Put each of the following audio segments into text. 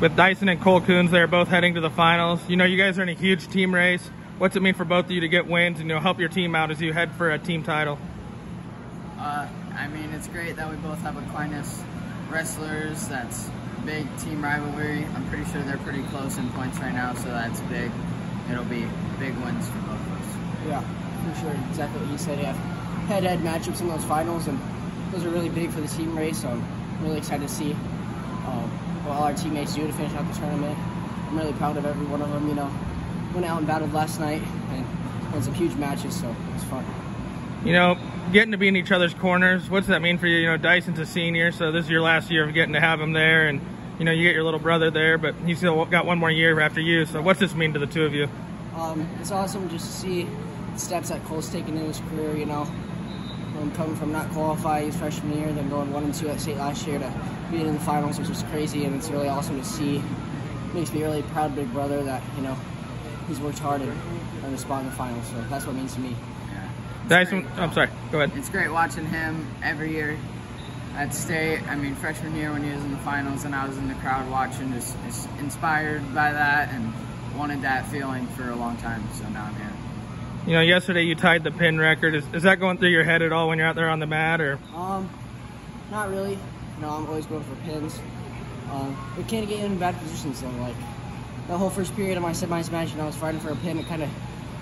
with Dyson and Cole Kunz, they're both heading to the finals. You know, you guys are in a huge team race. What's it mean for both of you to get wins and you know help your team out as you head for a team title? Uh, I mean, it's great that we both have Aquinas wrestlers. That's big team rivalry. I'm pretty sure they're pretty close in points right now, so that's big. It'll be big wins for both of us. Yeah, for sure. Exactly what you said. Yeah, head-to-head matchups in those finals, and those are really big for the team race. So I'm really excited to see um, what all our teammates do to finish out the tournament. I'm really proud of every one of them. You know, went out and battled last night and had some huge matches, so it was fun. You know, getting to be in each other's corners, what's that mean for you? You know, Dyson's a senior, so this is your last year of getting to have him there, and you know, you get your little brother there, but he's still got one more year after you. So, what's this mean to the two of you? Um, it's awesome just to see the steps that Cole's taken in his career. You know, from coming from not qualifying his freshman year, then going one and two at state last year to being in the finals, which is crazy, and it's really awesome to see. Makes me really proud, big brother, that you know he's worked hard and earned a spot in the finals. So that's what it means to me. Yeah. It's Dyson. I'm sorry. Go ahead. It's great watching him every year at state. I mean, freshman year when he was in the finals and I was in the crowd watching, just, just inspired by that and wanted that feeling for a long time. So now I'm here. You know, yesterday you tied the pin record. Is, is that going through your head at all when you're out there on the mat, or? Um, not really. Know, I'm always going for pins. Um, it can't get you in bad positions though. Like the whole first period of my semis match, you know, I was fighting for a pin. It kind of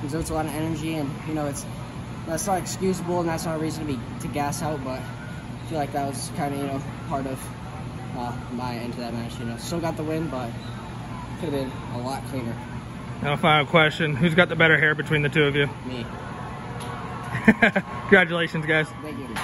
exerts a lot of energy, and you know, it's that's not excusable, and that's not a reason to be to gas out. But I feel like that was kind of you know part of uh, my end to that match. You know, still got the win, but could have been a lot cleaner. Now, final question: Who's got the better hair between the two of you? Me. Congratulations, guys. Thank you.